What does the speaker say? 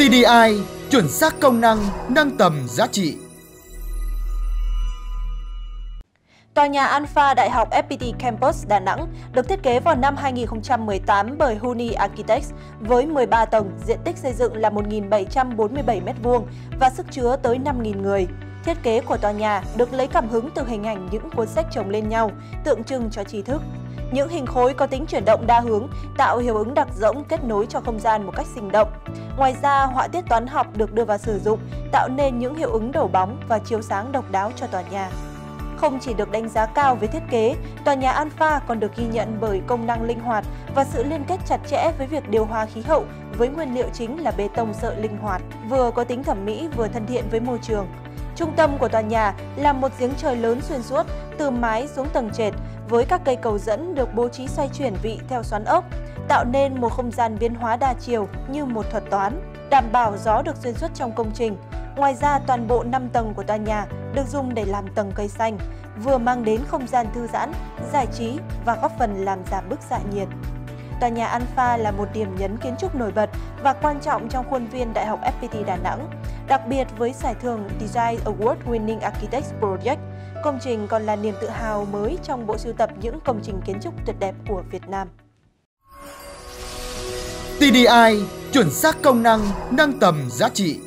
TDI chuẩn xác công năng, nâng tầm giá trị. Tòa nhà Alpha Đại học FPT Campus Đà Nẵng được thiết kế vào năm 2018 bởi Huni Architects với 13 tầng, diện tích xây dựng là 1.747 m2 và sức chứa tới 5.000 người. Thiết kế của tòa nhà được lấy cảm hứng từ hình ảnh những cuốn sách chồng lên nhau, tượng trưng cho trí thức. Những hình khối có tính chuyển động đa hướng tạo hiệu ứng đặc rỗng kết nối cho không gian một cách sinh động. Ngoài ra, họa tiết toán học được đưa vào sử dụng, tạo nên những hiệu ứng đổ bóng và chiếu sáng độc đáo cho tòa nhà. Không chỉ được đánh giá cao về thiết kế, tòa nhà Alpha còn được ghi nhận bởi công năng linh hoạt và sự liên kết chặt chẽ với việc điều hòa khí hậu với nguyên liệu chính là bê tông sợi linh hoạt, vừa có tính thẩm mỹ vừa thân thiện với môi trường. Trung tâm của tòa nhà là một giếng trời lớn xuyên suốt từ mái xuống tầng trệt với các cây cầu dẫn được bố trí xoay chuyển vị theo xoắn ốc, tạo nên một không gian biến hóa đa chiều như một thuật toán, đảm bảo gió được xuyên suốt trong công trình. Ngoài ra, toàn bộ 5 tầng của tòa nhà được dùng để làm tầng cây xanh, vừa mang đến không gian thư giãn, giải trí và góp phần làm giảm bức xạ nhiệt. Tòa nhà Alpha là một điểm nhấn kiến trúc nổi bật và quan trọng trong khuôn viên Đại học FPT Đà Nẵng, đặc biệt với giải thưởng Design Award Winning Architects Project. Công trình còn là niềm tự hào mới trong bộ sưu tập những công trình kiến trúc tuyệt đẹp của Việt Nam. TDI chuẩn xác công năng, nâng tầm giá trị.